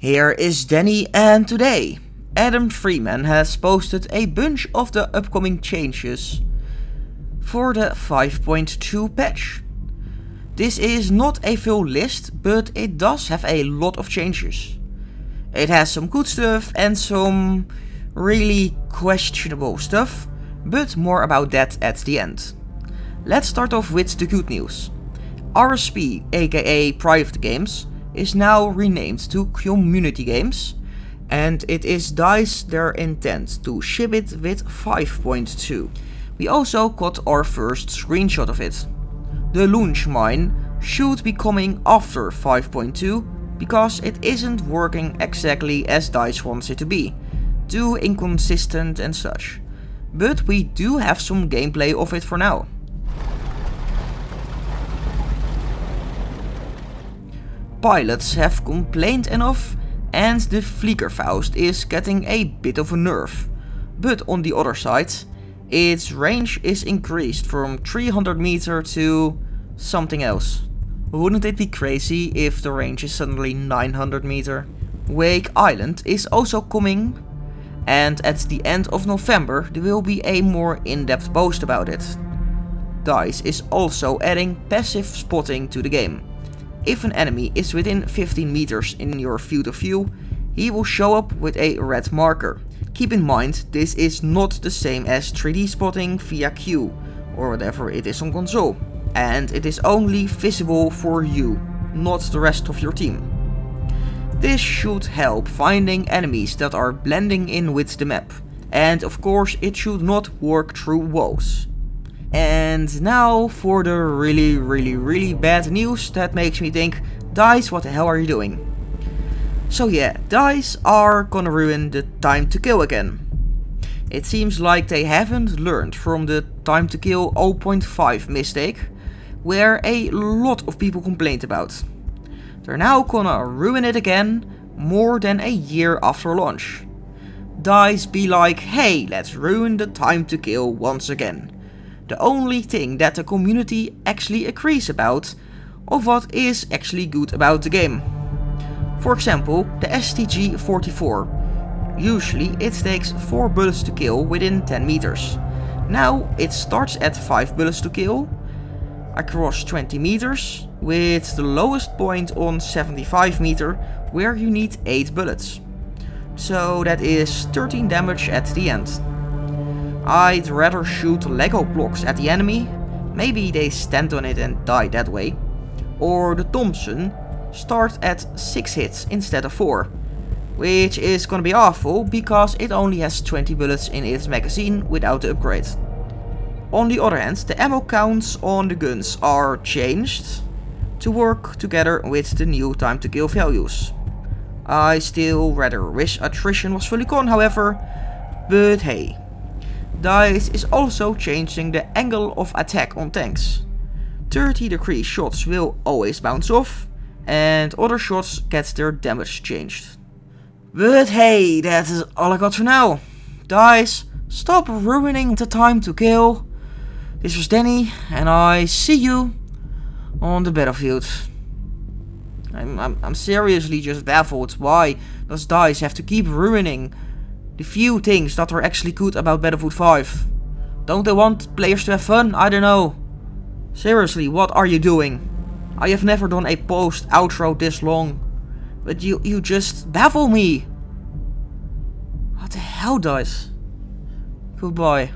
Here is Danny and today Adam Freeman has posted a bunch of the upcoming changes for the 5.2 patch. This is not a full list, but it does have a lot of changes. It has some good stuff and some really questionable stuff, but more about that at the end. Let's start off with the good news. RSP, aka Private Games, is now renamed to Community Games and it is DICE their intent to ship it with 5.2. We also got our first screenshot of it. The lunge mine should be coming after 5.2 because it isn't working exactly as DICE wants it to be, too inconsistent and such. But we do have some gameplay of it for now. Pilots have complained enough and the Fliegerfaust is getting a bit of a nerf. But on the other side, its range is increased from 300 meter to something else. Wouldn't it be crazy if the range is suddenly 900 meter? Wake Island is also coming and at the end of November there will be a more in-depth post about it. DICE is also adding passive spotting to the game. If an enemy is within 15 meters in your field of view, he will show up with a red marker. Keep in mind, this is not the same as 3D spotting via Q, or whatever it is on console. And it is only visible for you, not the rest of your team. This should help finding enemies that are blending in with the map. And of course it should not work through walls. And now for the really really really bad news that makes me think, DICE what the hell are you doing? So yeah, DICE are gonna ruin the time to kill again. It seems like they haven't learned from the time to kill 0.5 mistake, where a lot of people complained about. They're now gonna ruin it again, more than a year after launch. DICE be like, hey, let's ruin the time to kill once again the only thing that the community actually agrees about of what is actually good about the game. For example, the STG-44. Usually it takes 4 bullets to kill within 10 meters. Now it starts at 5 bullets to kill across 20 meters with the lowest point on 75 meter where you need 8 bullets. So that is 13 damage at the end. I'd rather shoot Lego blocks at the enemy, maybe they stand on it and die that way. Or the Thompson starts at 6 hits instead of 4. Which is gonna be awful because it only has 20 bullets in its magazine without the upgrade. On the other hand, the ammo counts on the guns are changed to work together with the new time to kill values. I still rather wish attrition was fully gone however, but hey, DICE is also changing the angle of attack on tanks. 30 degree shots will always bounce off, and other shots get their damage changed. But hey, that is all I got for now. DICE, stop ruining the time to kill. This was Danny, and I see you on the battlefield. I'm, I'm, I'm seriously just baffled. Why does DICE have to keep ruining the few things that are actually good about Battlefield 5. Don't they want players to have fun? I don't know. Seriously, what are you doing? I have never done a post outro this long. But you, you just baffle me. What the hell does? Goodbye.